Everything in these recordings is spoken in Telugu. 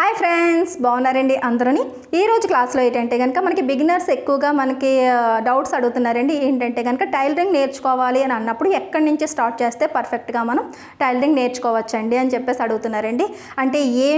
హాయ్ ఫ్రెండ్స్ బాగున్నారండి అందరూని. ఈ రోజు క్లాస్లో ఏంటంటే కనుక మనకి బిగినర్స్ ఎక్కువగా మనకి డౌట్స్ అడుగుతున్నారండి. ఏంటంటే కనుక టైలరింగ్ నేర్చుకోవాలి అని అన్నప్పుడు ఎక్కడి నుంచి స్టార్ట్ చేస్తే పర్ఫెక్ట్గా మనం టైలరింగ్ నేర్చుకోవచ్చండి అని చెప్పేసి అడుగుతున్నారండి. అంటే ఏ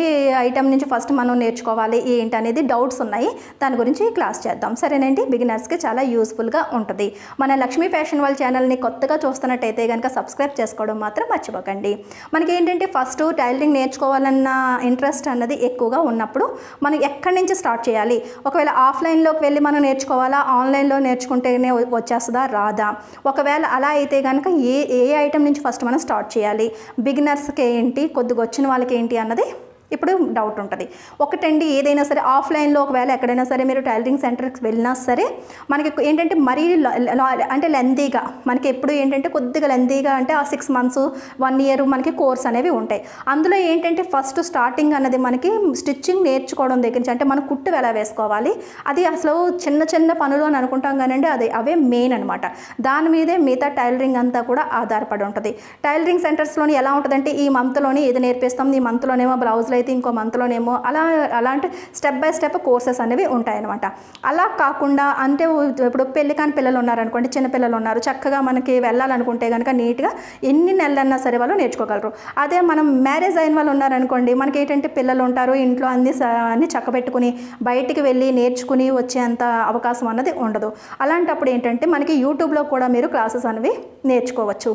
ఐటమ్ నుంచి ఫస్ట్ మనం నేర్చుకోవాలి ఏంటి అనేది డౌట్స్ ఉన్నాయి. దాని గురించి క్లాస్ చేద్దాం. సరేనండి బిగినర్స్కి చాలా యూస్ఫుల్గా ఉంటుంది. మన లక్ష్మీ ఫ్యాషన్ వాళ్ళ ఛానల్ని కొత్తగా చూస్తున్నట్టయితే కనుక సబ్స్క్రైబ్ చేసుకోవడం మాత్రం మర్చిపోకండి. మనకి ఏంటంటే ఫస్ట్ టైలరింగ్ నేర్చుకోవాలన్న ఇంట్రెస్ట్ అన్నది ఎక్కువగా ఉన్నప్పుడు మనం ఎక్కడి నుంచి స్టార్ట్ చేయాలి? ఒకవేళ ఆఫ్లైన్లోకి వెళ్ళి మనం నేర్చుకోవాలా? ఆన్లైన్లో నేర్చుకుంటేనే వచ్చేస్తుందా? రాదా? ఒకవేళ అలా అయితే కనుక ఏ ఏ ఐటెం నుంచి ఫస్ట్ మనం స్టార్ట్ చేయాలి? బిగినర్స్కి ఏంటి కొద్దిగా వచ్చిన వాళ్ళకి ఏంటి అన్నది ఇప్పుడు డౌట్ ఉంటుంది. ఒకటండి ఏదైనా సరే ఆఫ్లైన్లో ఒకవేళ ఎక్కడైనా సరే మీరు టైలరింగ్ సెంటర్కి వెళ్ళినా సరే మనకి ఏంటంటే మరీ ల- అంటే లెందీగా మనకి ఎప్పుడు ఏంటంటే కొద్దిగా లెందీగా అంటే ఆ సిక్స్ మంత్స్ వన్ ఇయర్ మనకి కోర్స్ అనేవి ఉంటాయి. అందులో ఏంటంటే ఫస్ట్ స్టార్టింగ్ అన్నది మనకి స్టిచ్చింగ్ నేర్చుకోవడం దగ్గర నుంచి అంటే మనం కుట్టు ఎలా వేసుకోవాలి అది అసలు చిన్న చిన్న పనులు అని అనుకుంటాం కానండి అది అవే మెయిన్ అనమాట దాని మీదే మిగతా టైలరింగ్ అంతా కూడా ఆధారపడి ఉంటుంది. టైలరింగ్ సెంటర్స్లోని ఎలా ఉంటుందంటే ఈ మంత్లోని ఇది నేర్పిస్తాం ఈ మంత్లోనేమో బ్లౌజ్లు అయితే ఇంకో మంత్లోనేమో అలా అలాంటి స్టెప్ బై స్టెప్ కోర్సెస్ అనేవి ఉంటాయన్నమాట. అలా కాకుండా అంటే ఇప్పుడు పెళ్ళి కాని పిల్లలు ఉన్నారనుకోండి చిన్నపిల్లలు ఉన్నారు చక్కగా మనకి వెళ్ళాలనుకుంటే కనుక నీట్గా ఎన్ని నెలలన్నా సరే వాళ్ళు నేర్చుకోగలరు. అదే మనం మ్యారేజ్ అయిన వాళ్ళు ఉన్నారనుకోండి మనకి ఏంటంటే పిల్లలు ఉంటారు ఇంట్లో అన్ని అన్ని చక్కబెట్టుకుని బయటికి వెళ్ళి నేర్చుకుని వచ్చేంత అవకాశం అన్నది ఉండదు. అలాంటప్పుడు ఏంటంటే మనకి యూట్యూబ్లో కూడా మీరు క్లాసెస్ అనేవి నేర్చుకోవచ్చు.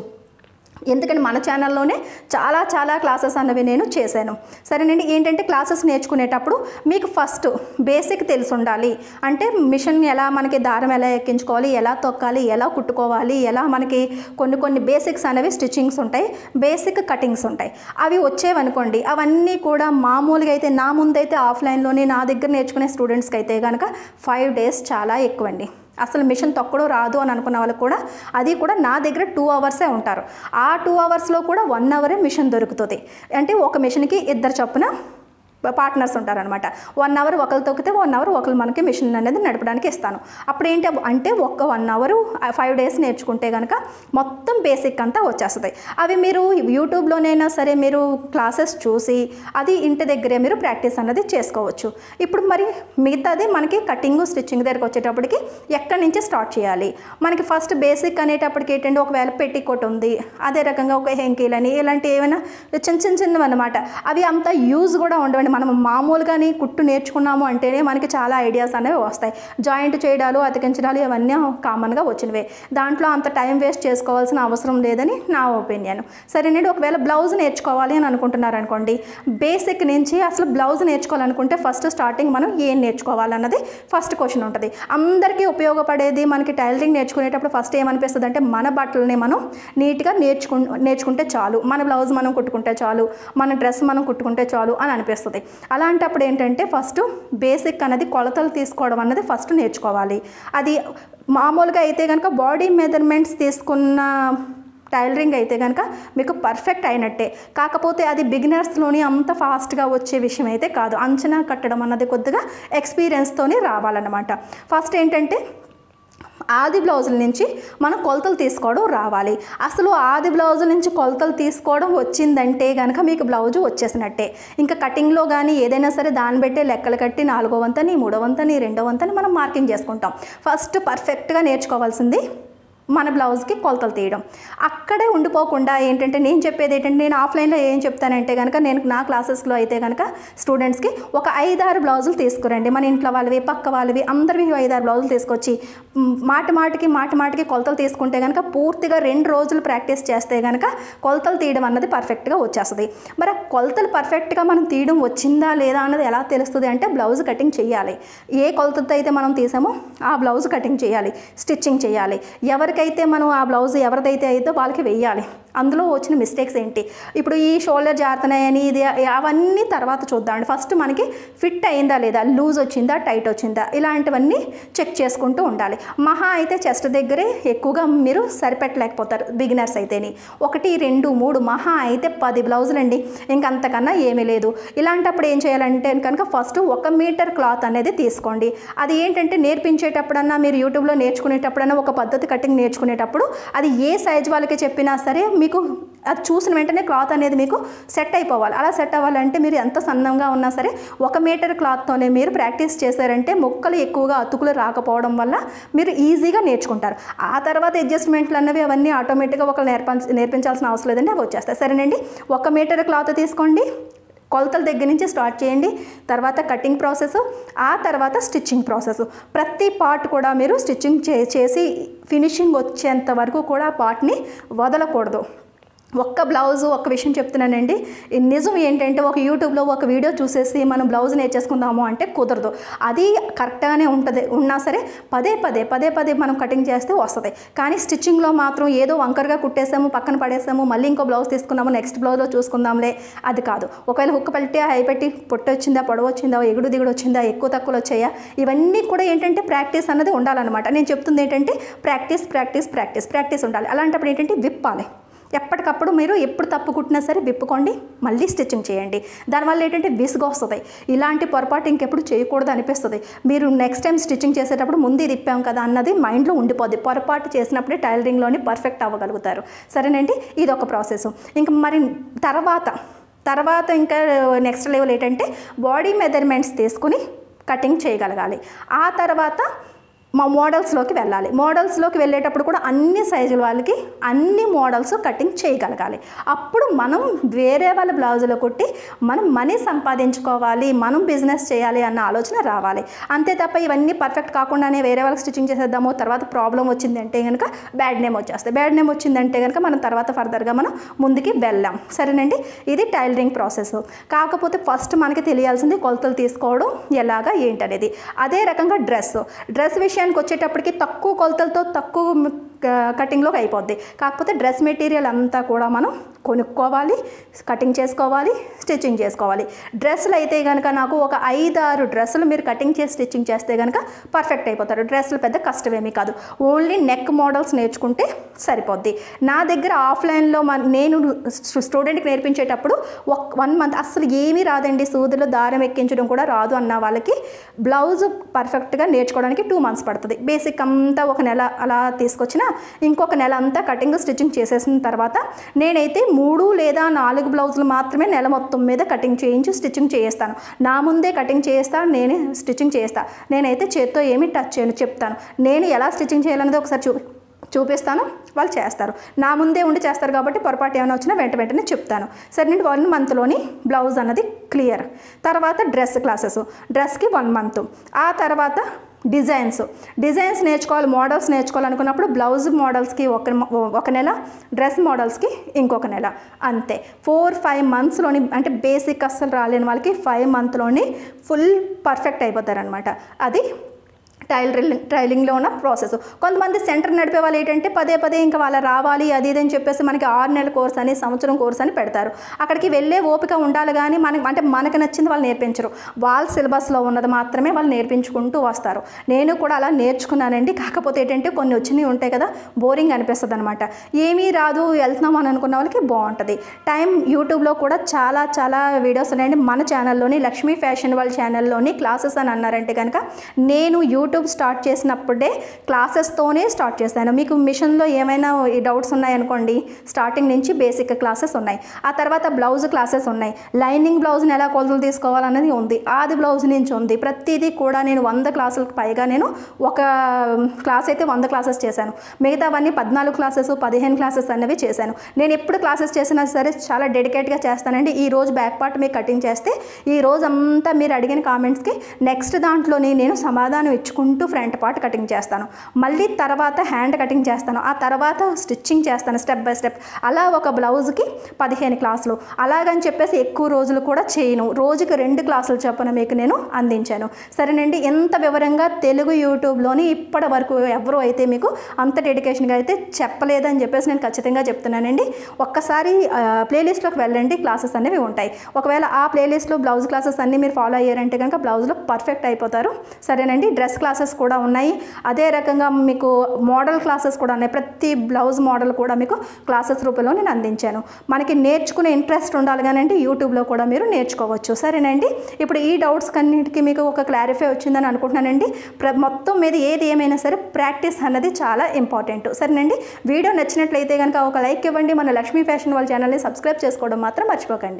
ఎందుకంటే మన ఛానల్లోనే చాలా చాలా క్లాసెస్ అన్నవి నేను చేశాను. సరేనండి ఏంటంటే క్లాసెస్ నేర్చుకునేటప్పుడు మీకు ఫస్ట్ బేసిక్ తెలిసి ఉండాలి. అంటే మిషన్ ఎలా మనకి దారం ఎలా ఎక్కించుకోవాలి ఎలా తొక్కాలి ఎలా కుట్టుకోవాలి ఎలా మనకి కొన్ని కొన్ని బేసిక్స్ అనేవి స్టిచ్చింగ్స్ ఉంటాయి బేసిక్ కటింగ్స్ ఉంటాయి. అవి వచ్చేవనుకోండి అవన్నీ కూడా మామూలుగా అయితే నా ముందైతే ఆఫ్లైన్లోనే నా దగ్గర నేర్చుకునే స్టూడెంట్స్కి అయితే కనుక ఫైవ్ డేస్ చాలా ఎక్కువండి. అసలు మిషన్ తొక్కడం రాదు అని అనుకున్న వాళ్ళు కూడా అది కూడా నా దగ్గర టూ అవర్సే ఉంటారు. ఆ టూ అవర్స్లో కూడా వన్ అవరే మిషన్ దొరుకుతుంది. అంటే ఒక మిషన్కి ఇద్దరు చొప్పున పార్ట్నర్స్ ఉంటారనమాట వన్ అవర్ ఒకరు తొక్కితే వన్ అవర్ ఒకరు మనకి మిషన్ అనేది నడపడానికి ఇస్తాను. అప్పుడు ఏంటి అంటే ఒక్క వన్ అవర్ ఫైవ్ డేస్ నేర్చుకుంటే కనుక మొత్తం బేసిక్ అంతా వచ్చేస్తుంది. అవి మీరు యూట్యూబ్లోనైనా సరే మీరు క్లాసెస్ చూసి అది ఇంటి దగ్గరే మీరు ప్రాక్టీస్ అన్నది చేసుకోవచ్చు. ఇప్పుడు మరి మిగతాది మనకి కటింగ్ స్టిచ్చింగ్ దగ్గరకు వచ్చేటప్పటికి ఎక్కడి నుంచి స్టార్ట్ చేయాలి? మనకి ఫస్ట్ బేసిక్ అనేటప్పటికి ఏంటంటే ఒకవేళ పెట్టికోట్ ఉంది అదే రకంగా ఒక హెంకీలని ఇలాంటి ఏమైనా చిన్న చిన్న చిన్నవి అనమాట అవి అంత యూజ్ కూడా ఉండవండి. మనం మామూలుగానే కుట్టు నేర్చుకున్నాము అంటేనే మనకి చాలా ఐడియాస్ అనేవి వస్తాయి. జాయింట్ చేయడాలు అతికించడాలు ఇవన్నీ కామన్గా వచ్చినవే. దాంట్లో అంత టైం వేస్ట్ చేసుకోవాల్సిన అవసరం లేదని నా ఒపీనియన్. సరేనండి ఒకవేళ బ్లౌజ్ నేర్చుకోవాలి అని అనుకుంటున్నారు అనుకోండి బేసిక్ నుంచి అసలు బ్లౌజ్ నేర్చుకోవాలనుకుంటే ఫస్ట్ స్టార్టింగ్ మనం ఏం నేర్చుకోవాలన్నది ఫస్ట్ క్వశ్చన్ ఉంటుంది. అందరికీ ఉపయోగపడేది మనకి టైలరింగ్ నేర్చుకునేటప్పుడు ఫస్ట్ ఏమనిపిస్తుంది అంటే మన బట్టలని మనం నీట్గా నేర్చుకు నేర్చుకుంటే చాలు. మన బ్లౌజ్ మనం కుట్టుకుంటే చాలు. మన డ్రెస్ మనం కుట్టుకుంటే చాలు అని అనిపిస్తుంది. అలాంటప్పుడు ఏంటంటే ఫస్ట్ బేసిక్ అనేది కొలతలు తీసుకోవడం అన్నది ఫస్ట్ నేర్చుకోవాలి. అది మామూలుగా అయితే కనుక బాడీ మెజర్మెంట్స్ తీసుకున్న టైలరింగ్ అయితే కనుక మీకు పర్ఫెక్ట్ అయినట్టే. కాకపోతే అది బిగినర్స్లోని అంత ఫాస్ట్గా వచ్చే విషయం అయితే కాదు. అంచనా కట్టడం అన్నది కొద్దిగా ఎక్స్పీరియన్స్తోనే రావాలన్నమాట. ఫస్ట్ ఏంటంటే ఆది బ్లౌజుల నుంచి మనం కొలతలు తీసుకోవడం రావాలి. అసలు ఆది బ్లౌజుల నుంచి కొలతలు తీసుకోవడం వచ్చిందంటే కనుక మీకు బ్లౌజు వచ్చేసినట్టే. ఇంకా కటింగ్లో కానీ ఏదైనా సరే దాన్ని బట్టే లెక్కలు కట్టి నాలుగో వంతని మూడో వంతని రెండో వంతని మనం మార్కింగ్ చేసుకుంటాం. ఫస్ట్ పర్ఫెక్ట్గా నేర్చుకోవాల్సింది మన బ్లౌజ్కి కొలతలు తీయడం. అక్కడే ఉండిపోకుండా ఏంటంటే నేను చెప్పేది ఏంటంటే నేను ఆఫ్లైన్లో ఏం చెప్తానంటే కనుక నేను నా క్లాసెస్లో అయితే కనుక స్టూడెంట్స్కి ఒక ఐదారు బ్లౌజులు తీసుకురండి. మన ఇంట్లో వాళ్ళవి పక్క వాళ్ళవి అందరివి ఐదారు బ్లౌజులు తీసుకొచ్చి మాటి మాటికి మాటి మాటికి కొలతలు తీసుకుంటే కనుక పూర్తిగా రెండు రోజులు ప్రాక్టీస్ చేస్తే కనుక కొలతలు తీయడం అన్నది పర్ఫెక్ట్గా వచ్చేస్తుంది. మరి ఆ కొలతలు పర్ఫెక్ట్గా మనం తీయడం వచ్చిందా లేదా అన్నది ఎలా తెలుస్తుంది అంటే బ్లౌజ్ కటింగ్ చేయాలి ఏ కొలతతో అయితే మనం తీసామో ఆ బ్లౌజ్ కటింగ్ చేయాలి స్టిచ్చింగ్ చేయాలి ఎవరికి ఎవరికైతే మనం ఆ బ్లౌజ్ ఎవరిదైతే అయితే వాళ్ళకి వెయ్యాలి. అందులో వచ్చిన మిస్టేక్స్ ఏంటి? ఇప్పుడు ఈ షోల్డర్ జారుతున్నాయని ఇది అవన్నీ తర్వాత చూద్దామండి. ఫస్ట్ మనకి ఫిట్ అయిందా లేదా? లూజ్ వచ్చిందా? టైట్ వచ్చిందా? ఇలాంటివన్నీ చెక్ చేసుకుంటూ ఉండాలి. మహా అయితే చెస్ట్ దగ్గరే ఎక్కువగా మీరు సరిపెట్టలేకపోతారు బిగినర్స్ అయితేని. ఒకటి రెండు మూడు మహా అయితే పది బ్లౌజులు అండి ఇంకంతకన్నా ఏమీ లేదు. ఇలాంటప్పుడు ఏం చేయాలంటే కనుక ఫస్ట్ ఒక మీటర్ క్లాత్ అనేది తీసుకోండి. అది ఏంటంటే నేర్పించేటప్పుడన్నా మీరు యూట్యూబ్లో నేర్చుకునేటప్పుడన్నా ఒక పద్ధతి కటింగ్ నేర్చుకునేటప్పుడు అది ఏ సైజ్ వాళ్ళకి చెప్పినా సరే మీకు అది చూసిన వెంటనే క్లాత్ అనేది మీకు సెట్ అయిపోవాలి. అలా సెట్ అవ్వాలంటే మీరు ఎంత సన్నంగా ఉన్నా సరే ఒక మీటర్ క్లాత్తోనే మీరు ప్రాక్టీస్ చేశారంటే మొక్కలు ఎక్కువగా అతుకులు రాకపోవడం వల్ల మీరు ఈజీగా నేర్చుకుంటారు. ఆ తర్వాత అడ్జస్ట్మెంట్లు అన్నవి అవన్నీ ఆటోమేటిక్గా ఒక నేర్ప నేర్పించాల్సిన అవసరం లేదండి అవి వచ్చేస్తాయి. సరేనండి ఒక మీటర్ క్లాత్ తీసుకోండి. కొలతల దగ్గర నుంచి స్టార్ట్ చేయండి. తర్వాత కటింగ్ ప్రాసెస్ ఆ తర్వాత స్టిచ్చింగ్ ప్రాసెస్ ప్రతి పార్ట్ కూడా మీరు స్టిచ్చింగ్ చే చేసి ఫినిషింగ్ వచ్చేంత వరకు కూడా పార్ట్ని వదలకూడదు. ఒక్క బ్లౌజ్ ఒక విషయం చెప్తున్నానండి. నిజం ఏంటంటే ఒక యూట్యూబ్లో ఒక వీడియో చూసేసి మనం బ్లౌజ్ నేర్చేసుకుందాము అంటే కుదరదు. అది కరెక్ట్గానే ఉంటుంది. ఉన్నా సరే పదే పదే పదే పదే మనం కటింగ్ చేస్తే వస్తుంది. కానీ స్టిచ్చింగ్లో మాత్రం ఏదో వంకరగా కుట్టేసాము పక్కన పడేసాము మళ్ళీ ఇంకో బ్లౌజ్ తీసుకున్నాము నెక్స్ట్ బ్లౌజ్లో చూసుకుందాంలే అది కాదు. ఒకవేళ హుక్ పెట్టి హై పెట్టి పొట్టు వచ్చిందా పొడవు వచ్చిందా ఎగుడు దిగుడు వచ్చిందా ఎక్కువ తక్కువలు వచ్చాయా ఇవన్నీ కూడా ఏంటంటే ప్రాక్టీస్ అన్నది ఉండాలన్నమాట. నేను చెప్తుంది ఏంటంటే ప్రాక్టీస్ ప్రాక్టీస్ ప్రాక్టీస్ ప్రాక్టీస్ ఉండాలి. అలాంటప్పుడు ఏంటంటే విప్పాలి. ఎప్పటికప్పుడు మీరు ఎప్పుడు తప్పు కుట్టినా సరే విప్పుకోండి మళ్ళీ స్టిచ్చింగ్ చేయండి. దానివల్ల ఏంటంటే విసుగు వస్తుంది. ఇలాంటి పొరపాటు ఇంకెప్పుడు చేయకూడదు అనిపిస్తుంది. మీరు నెక్స్ట్ టైం స్టిచ్చింగ్ చేసేటప్పుడు ముందు ఇది ఇప్పాం కదా అన్నది మైండ్లో ఉండిపోద్ది. పొరపాటు చేసినప్పుడే టైలరింగ్లోనే పర్ఫెక్ట్ అవ్వగలుగుతారు. సరేనండి? ఇది ఒక ప్రాసెస్ ఇంకా మరి తర్వాత తర్వాత ఇంకా నెక్స్ట్ లెవెల్ ఏంటంటే బాడీ మెజర్మెంట్స్ తీసుకుని కటింగ్ చేయగలగాలి. ఆ తర్వాత మా మోడల్స్లోకి వెళ్ళాలి. మోడల్స్లోకి వెళ్ళేటప్పుడు కూడా అన్ని సైజుల వాళ్ళకి అన్ని మోడల్స్ కటింగ్ చేయగలగాలి. అప్పుడు మనం వేరే వాళ్ళ బ్లౌజులో కుట్టి మనం మనీ సంపాదించుకోవాలి మనం బిజినెస్ చేయాలి అన్న ఆలోచన రావాలి. అంతే తప్ప ఇవన్నీ పర్ఫెక్ట్ కాకుండానే వేరే వాళ్ళకి స్టిచ్చింగ్ చేసేద్దాము తర్వాత ప్రాబ్లం వచ్చిందంటే కనుక బ్యాడ్ నేమ్ వచ్చేస్తుంది బ్యాడ్ నేమ్ వచ్చిందంటే కనుక మనం తర్వాత ఫర్దర్గా మనం ముందుకి వెళ్ళాం. సరేనండి? ఇది టైలరింగ్ ప్రాసెస్ కాకపోతే ఫస్ట్ మనకి తెలియాల్సింది కొలతలు తీసుకోవడం ఎలాగా ఏంటనేది. అదే రకంగా డ్రెస్ డ్రెస్ విషయానికి వచ్చేటప్పటికి తక్కువ కొలతలతో తక్కువ కటింగ్లోకి అయిపోద్ది. కాకపోతే డ్రెస్ మెటీరియల్ అంతా కూడా మనం కొనుక్కోవాలి కటింగ్ చేసుకోవాలి స్టిచ్చింగ్ చేసుకోవాలి. డ్రెస్సులు అయితే కనుక నాకు ఒక ఐదారు డ్రెస్సులు మీరు కటింగ్ చేసి స్టిచ్చింగ్ చేస్తే కనుక పర్ఫెక్ట్ అయిపోతారు. డ్రెస్సులు పెద్ద కష్టమేమీ కాదు. ఓన్లీ నెక్ మోడల్స్ నేర్చుకుంటే సరిపోద్ది. నా దగ్గర ఆఫ్లైన్లో నేను స్టూడెంట్కి నేర్పించేటప్పుడు ఒక వన్ మంత్ అసలు ఏమీ రాదండి. సూదులు దారం ఎక్కించడం కూడా రాదు అన్న వాళ్ళకి బ్లౌజ్ పర్ఫెక్ట్గా నేర్చుకోవడానికి టూ మంత్స్ పడుతుంది. బేసిక్ అంతా ఒక నెల అలా తీసుకొచ్చిన ఇంకొక నెల అంతా కటింగ్ స్టిచ్చింగ్ చేసేసిన తర్వాత నేనైతే మూడు లేదా నాలుగు బ్లౌజులు మాత్రమే నెల మొత్తం మీద కటింగ్ చేయించి స్టిచ్చింగ్ చేస్తాను నా ముందే కటింగ్ చేస్తా నేనే స్టిచ్చింగ్ చేస్తా నేనైతే చేత్తో ఏమి టచ్ చేయను చెప్తాను. నేను ఎలా స్టిచ్చింగ్ చేయాలనేది ఒకసారి చూ చూపిస్తాను వాళ్ళు చేస్తారు. నా ముందే ఉండి చేస్తారు కాబట్టి పొరపాటు ఏమైనా వచ్చినా వెంట వెంటనే చెప్తాను. సరే నేను వన్ మంత్లోని బ్లౌజ్ అన్నది క్లియర్. తర్వాత డ్రెస్ క్లాసెస్. డ్రెస్కి వన్ మంత్. ఆ తర్వాత డిజైన్స్. డిజైన్స్ నేర్చుకోవాలి మోడల్స్ నేర్చుకోవాలనుకున్నప్పుడు బ్లౌజ్ మోడల్స్కి ఒక ఒక నెల డ్రెస్ మోడల్స్కి ఇంకొక నెల. అంతే. ఫోర్ ఫైవ్ మంత్స్లోని అంటే బేసిక్ అస్సలు రాలేని వాళ్ళకి ఫైవ్ మంత్లోని ఫుల్ పర్ఫెక్ట్ అయిపోతారనమాట అది టైలరింగ్ టైలింగ్లో ఉన్న ప్రాసెస్ కొంతమంది సెంటర్ నడిపే వాళ్ళు ఏంటంటే పదే పదే ఇంకా వాళ్ళ రావాలి అది ఇది అని చెప్పేసి మనకి ఆరు నెలల కోర్స్ అని సంవత్సరం కోర్స్ అని పెడతారు. అక్కడికి వెళ్ళే ఓపిక ఉండాలి కానీ మనకి అంటే మనకు నచ్చింది వాళ్ళు నేర్పించరు. వాళ్ళ సిలబస్లో ఉన్నది మాత్రమే వాళ్ళు నేర్పించుకుంటూ వస్తారు. నేను కూడా అలా నేర్చుకున్నానండి. కాకపోతే ఏంటంటే కొన్ని వచ్చినవి ఉంటాయి కదా బోరింగ్ అనిపిస్తుంది అనమాట ఏమీ రాదు వెళ్తున్నాం అని అనుకున్న వాళ్ళకి బాగుంటుంది. టైం యూట్యూబ్లో కూడా చాలా చాలా వీడియోస్ ఉన్నాయండి. మన ఛానల్లోని లక్ష్మీ ఫ్యాషన్ వాళ్ళ ఛానల్లోని క్లాసెస్ అని అన్నారంటే కనుక నేను యూట్యూబ్ స్టార్ట్ చేసినప్పుడే క్లాసెస్తోనే స్టార్ట్ చేశాను మీకు మిషన్లో ఏమైనా డౌట్స్ ఉన్నాయనుకోండి స్టార్టింగ్ నుంచి బేసిక్ క్లాసెస్ ఉన్నాయి. ఆ తర్వాత బ్లౌజ్ క్లాసెస్ ఉన్నాయి. లైనింగ్ బ్లౌజ్ని ఎలా కొలతలు తీసుకోవాలనేది ఉంది. ఆది బ్లౌజ్ నుంచి ఉంది. ప్రతిదీ కూడా నేను వంద క్లాసులకు పైగా నేను ఒక క్లాస్ అయితే వంద క్లాసెస్ చేశాను. మిగతావన్నీ పద్నాలుగు క్లాసెస్ పదిహేను క్లాసెస్ అనేవి చేశాను. నేను ఎప్పుడు క్లాసెస్ చేసినా సరే చాలా డెడికేట్గా చేస్తానండి. ఈ రోజు బ్యాక్ పార్ట్ మీకు కటింగ్ చేస్తే ఈ రోజు అంతా మీరు అడిగిన కామెంట్స్కి నెక్స్ట్ దాంట్లోని నేను సమాధానం ఇచ్చుకుంటాను ఇచ్చుకుంటూ ఫ్రంట్ పార్ట్ కటింగ్ చేస్తాను. మళ్ళీ తర్వాత హ్యాండ్ కటింగ్ చేస్తాను. ఆ తర్వాత స్టిచ్చింగ్ చేస్తాను స్టెప్ బై స్టెప్. అలా ఒక బ్లౌజ్కి పదిహేను క్లాసులు. అలాగని చెప్పేసి ఎక్కువ రోజులు కూడా చేయను. రోజుకి రెండు క్లాసులు చొప్పున మీకు నేను అందించాను. సరేనండి ఎంత వివరంగా తెలుగు యూట్యూబ్లోని ఇప్పటి వరకు ఎవరు అయితే మీకు అంత డెడికేషన్గా అయితే చెప్పలేదని చెప్పేసి నేను ఖచ్చితంగా చెప్తున్నానండి. ఒక్కసారి ప్లేలిస్ట్లోకి వెళ్ళండి క్లాసెస్ అనేవి ఉంటాయి. ఒకవేళ ఆ ప్లేలిస్ట్లో బ్లౌజ్ క్లాసెస్ అన్నీ మీరు ఫాలో అయ్యారంటే కనుక బ్లౌజ్లో పర్ఫెక్ట్ అయిపోతారు. సరేనండి డ్రెస్ క్లాస్ క్లాసెస్ కూడా ఉన్నాయి. అదే రకంగా మీకు మోడల్ క్లాసెస్ కూడా ఉన్నాయి. ప్రతి బ్లౌజ్ మోడల్ కూడా మీకు క్లాసెస్ రూపంలో నేను అందించాను. మనకి నేర్చుకునే ఇంట్రెస్ట్ ఉండాలి కానండి యూట్యూబ్లో కూడా మీరు నేర్చుకోవచ్చు. సరేనండి? ఇప్పుడు ఈ డౌట్స్ కన్నిటికీ మీకు ఒక క్లారిఫై వచ్చిందని అనుకుంటున్నానండి. ప్ర మొత్తం మీద ఏది ఏమైనా సరే ప్రాక్టీస్ అన్నది చాలా ఇంపార్టెంట్. సరేనండి? వీడియో నచ్చినట్లయితే కనుక ఒక లైక్ ఇవ్వండి. మన లక్ష్మీ ఫ్యాషన్ వాళ్ళ ఛానల్ని సబ్స్క్రైబ్ చేసుకోవడం మాత్రం మర్చిపోకండి.